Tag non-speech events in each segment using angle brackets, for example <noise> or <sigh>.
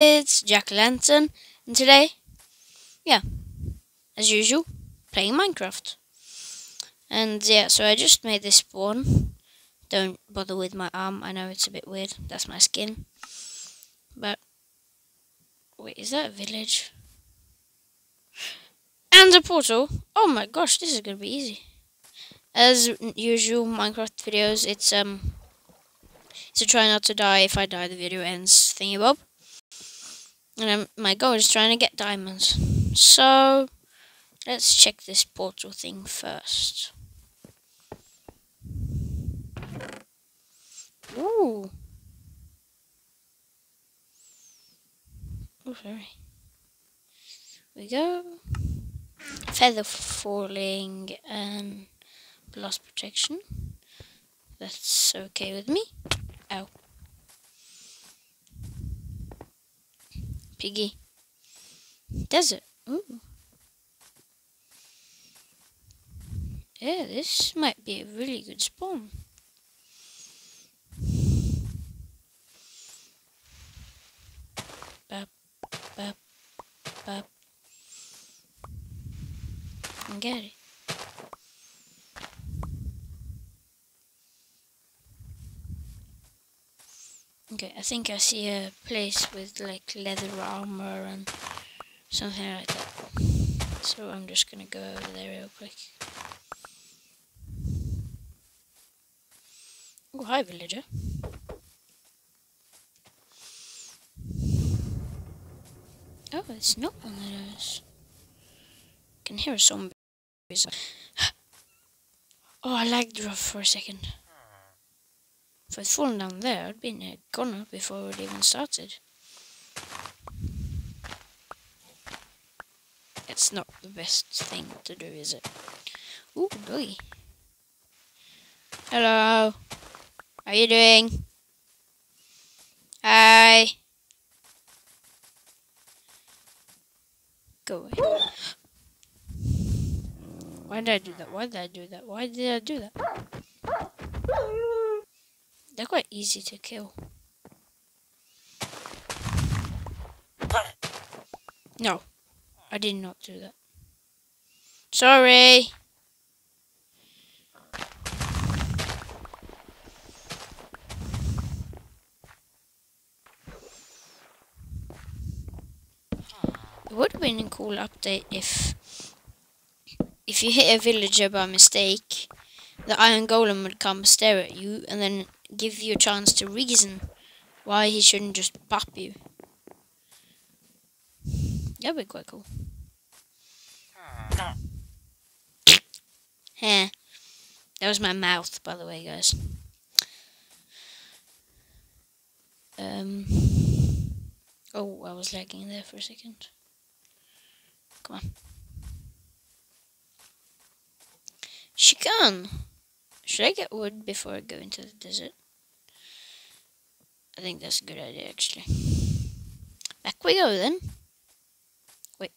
it's Jack Lantern, and today, yeah, as usual, playing Minecraft. And yeah, so I just made this spawn. Don't bother with my arm, I know it's a bit weird, that's my skin. But, wait, is that a village? And a portal! Oh my gosh, this is gonna be easy. As usual, Minecraft videos, it's, um, it's to try not to die. If I die, the video ends thingy bob. And my goal is trying to get diamonds. So, let's check this portal thing first. Ooh. Oh, sorry. We go. Feather falling and blast protection. That's okay with me. Ow. Piggy. Desert. Ooh. Yeah, this might be a really good spawn. Bap, bap, bap. Get it. Okay, I think I see a place with like leather armor and something like that. So I'm just gonna go over there real quick. Oh, hi villager. Oh, it's not one of those. I can hear zombies. <gasps> Oh, I lagged off for a second. If I'd fallen down there, I'd been a goner before it even started. It's not the best thing to do, is it? Ooh, boy. Hello. How are you doing? Hi. Go away. Why did I do that? Why did I do that? Why did I do that? They're quite easy to kill. No, I did not do that. Sorry. It would have been a cool update if if you hit a villager by mistake, the iron golem would come stare at you and then give you a chance to reason why he shouldn't just pop you. That'd be quite cool. Heh. That was my mouth, by the way, guys. Um. Oh, I was lagging there for a second. Come on. Chicken! Should I get wood before I go into the desert? I think that's a good idea, actually. Back we go, then. Wait.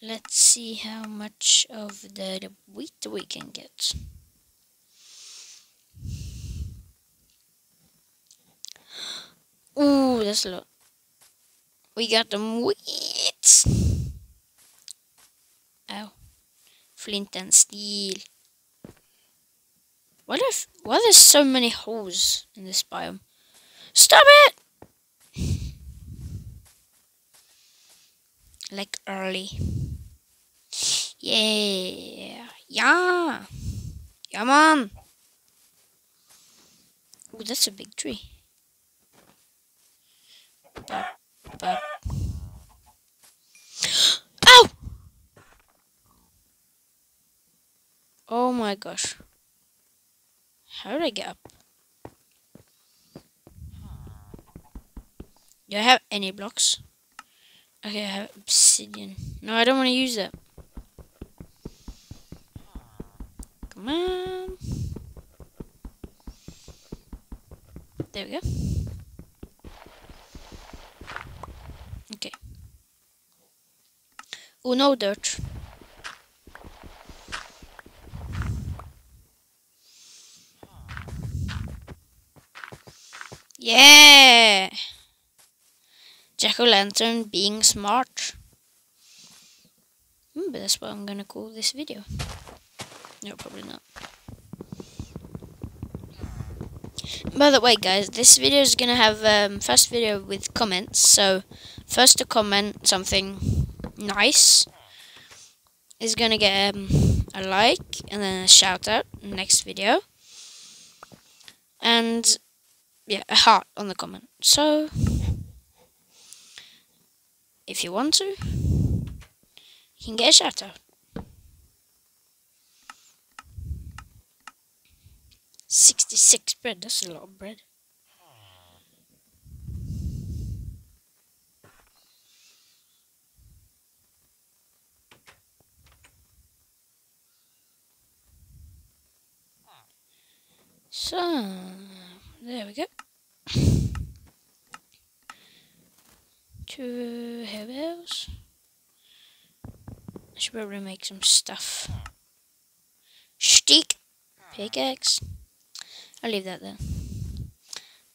Let's see how much of the wheat we can get. Ooh, that's a lot. We got them wheat. Ow. Flint and steel. What if why there's so many holes in this biome? Stop it! Like early. Yeah. Yeah. Yeah man. Ooh, that's a big tree. Bop, bop. Ow! Oh my gosh. How did I get up? Do I have any blocks? Okay, I have obsidian. No, I don't want to use that. Come on. There we go. Okay. Oh, no dirt. Yeah. Jack o' lantern being smart. Hmm, but that's what I'm gonna call this video. No, probably not. By the way, guys, this video is gonna have um, first video with comments. So, first to comment something nice is gonna get um, a like and then a shout out next video, and yeah, a heart on the comment. So, if you want to, you can get a shout out. 66 bread, that's a lot of bread. So, there we go. <laughs> Two hay bales. I should probably make some stuff. Stick. Pickaxe. I'll leave that there.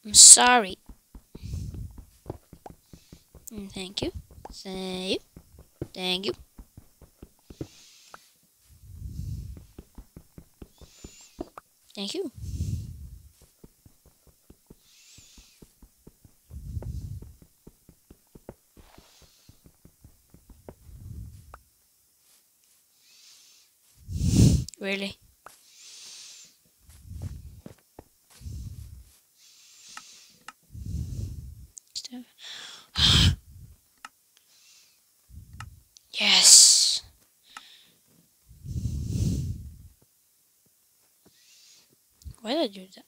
I'm sorry. Mm, thank you. Thank you. Thank you. Thank you. Really? <gasps> yes. Why did I do that?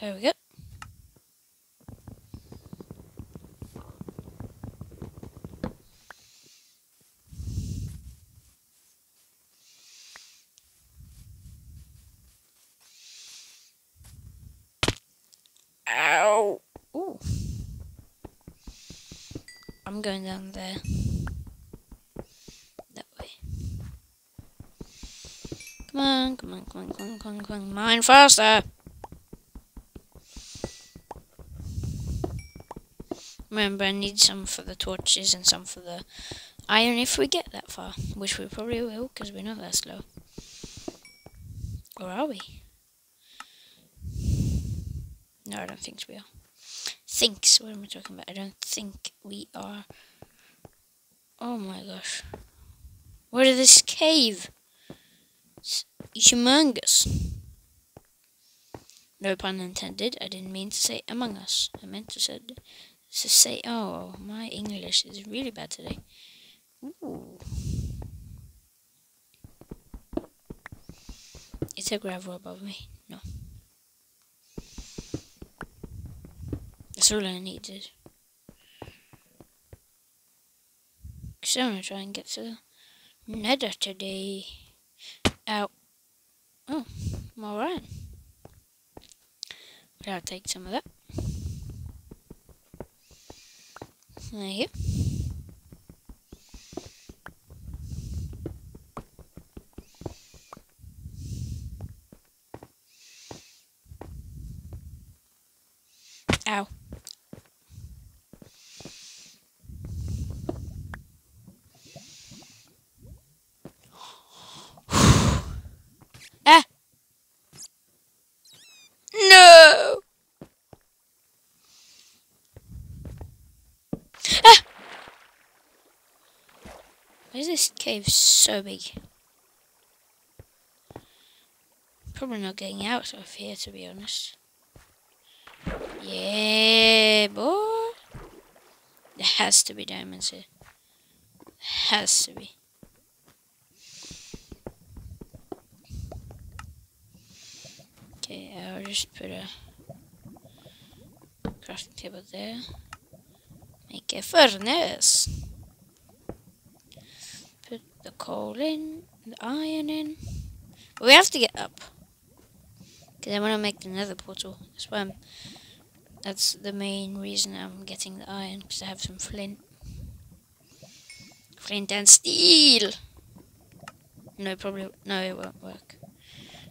There we go. Ow. Ooh. Going down there. That way. Come on, come on, come on, come on, come on, come on. Mine faster! Remember, I need some for the torches and some for the iron if we get that far. Which we probably will, because we're not that slow. Or are we? No, I don't think we are. Thinks, what am I talking about? I don't think we are. Oh my gosh. What is this cave? It's humongous. No pun intended. I didn't mean to say among us. I meant to say, to say oh, my English is really bad today. Ooh. A gravel above me? No. That's all I needed. Because I'm going to try and get to the nether today. Out. Oh, more iron. But I'll take some of that. There you go. Ow. ah! No! Ah! Why is this cave so big? Probably not getting out of here, to be honest. Yeah, boy. There has to be diamonds here. Has to be. Okay, I'll just put a crafting table there. Make a furnace. The coal in, the iron in. But we have to get up. Because I want to make the nether portal. That's why I'm that's the main reason I'm getting the iron, because I have some flint. Flint and steel! No, probably, no, it won't work.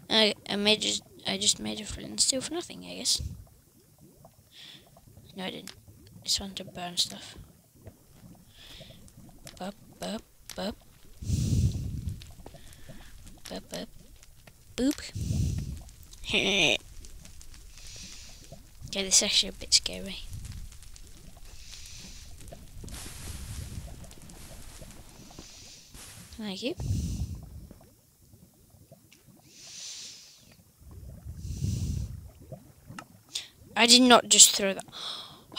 I, I made just, I just made a flint and steel for nothing, I guess. No, I didn't. I just wanted to burn stuff. Bup, bup, bup. Bup, bup. Boop. okay, this is actually a bit scary. Thank you. I did not just throw that.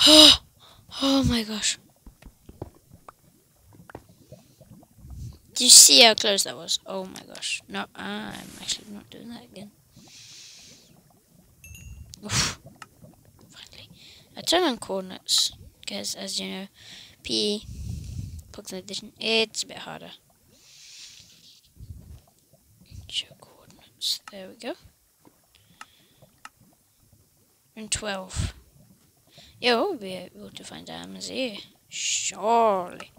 Oh, <gasps> oh my gosh. Do you see how close that was? Oh my gosh. No, I'm actually not doing that again. Oof. Finally. I turn on coordinates because, as you know, P, Pokemon Edition, it's a bit harder. Show coordinates. There we go. And 12. Yeah, we'll be able to find diamonds here. Surely.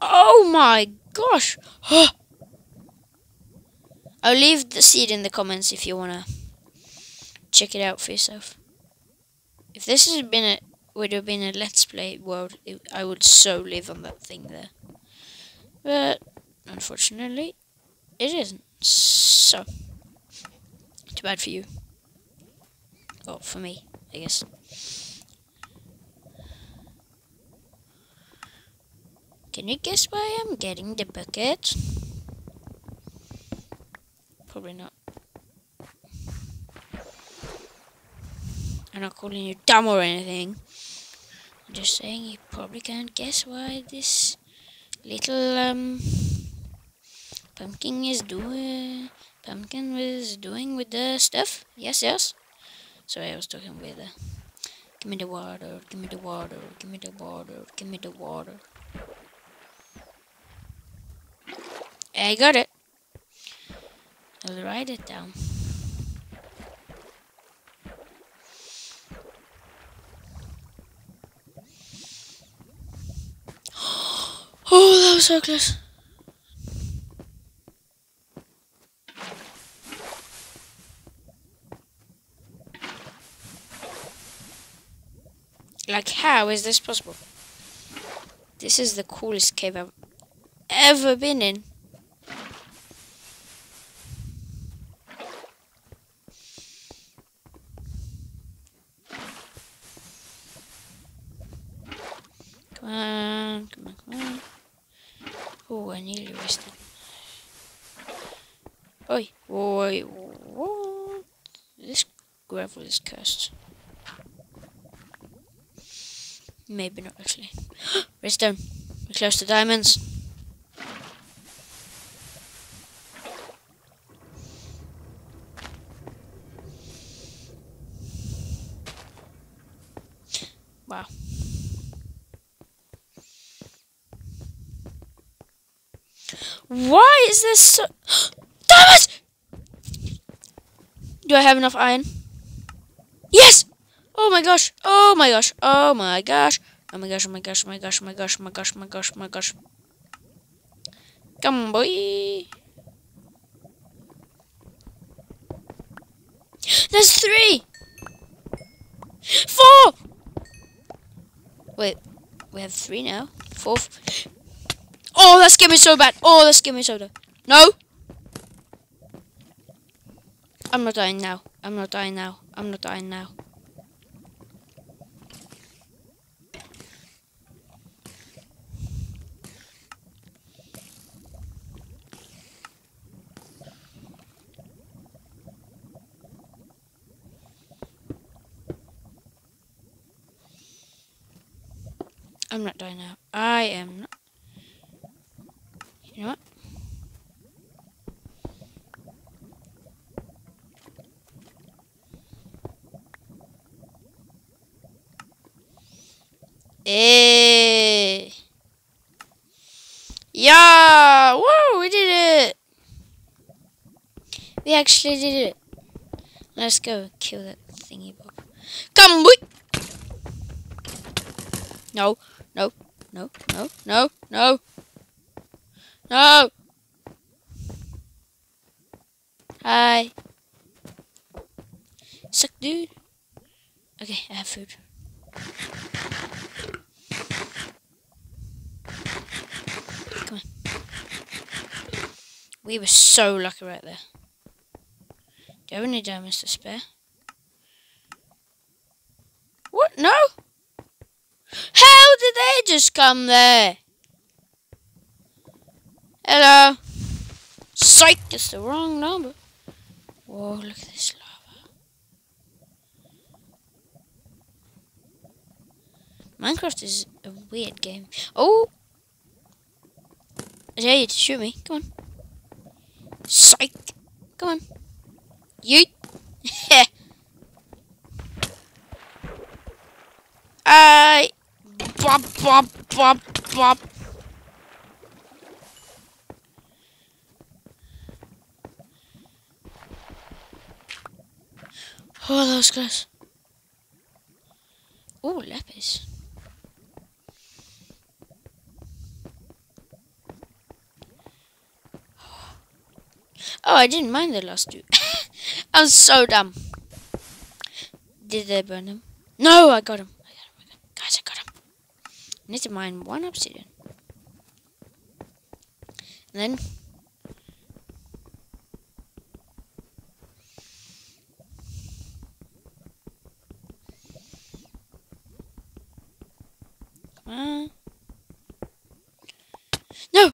Oh my gosh! <gasps> I'll leave the seed in the comments if you wanna check it out for yourself. If this has been a would have been a let's play world, it, I would so live on that thing there. But unfortunately, it isn't. So too bad for you. Well, for me, I guess. Can you guess why I'm getting the bucket? Probably not. I'm not calling you dumb or anything. I'm just saying you probably can't guess why this little um pumpkin is doing pumpkin was doing with the stuff. Yes, yes. Sorry, I was talking with uh, give me the water, give me the water, give me the water, give me the water. I got it. I'll write it down. <gasps> Oh, that was so close. Like, how is this possible? This is the coolest cave I've ever been in. Come on, come on, come on. Oh, I nearly wasted. Oi, oi, what? This gravel is cursed. Maybe not actually. <gasps> Redstone. We're close to diamonds. Wow. Why is this so... <gasps> Diamonds! Do I have enough iron? Yes! Oh my gosh! Oh my gosh! Oh my gosh! Oh my gosh! Oh my gosh! Oh my gosh! Oh my gosh! Oh my gosh! Oh my gosh! Oh my gosh! Come on, boy! There's three! Four! Wait, we have three now. Fourth. Oh, that scared me so bad. Oh, that scared me so bad. No! I'm not dying now. I'm not dying now. I'm not dying now. I'm not dying now. I am not. You know what? Eh. Yeah! Whoa, we did it! We actually did it. Let's go kill that thingy bob. Come, boy! No, no, no, no, no, no. No! Hi. Suck, dude. Okay, I have food. Come on. We were so lucky right there. Do you have any diamonds to spare? What? No? How did they just come there? Hello? Psych, it's the wrong number. Whoa, look at this lava. Minecraft is a weird game. Oh! I dare you to shoot me. Come on. Psych! Come on. Yeet! <laughs> I bop bop bop bop. Oh, that was close. Oh, lapis. Oh, I didn't mind the last two. I'm so dumb. Did they burn him? No. I got him. Guys, I got him. Need to mine one obsidian. And then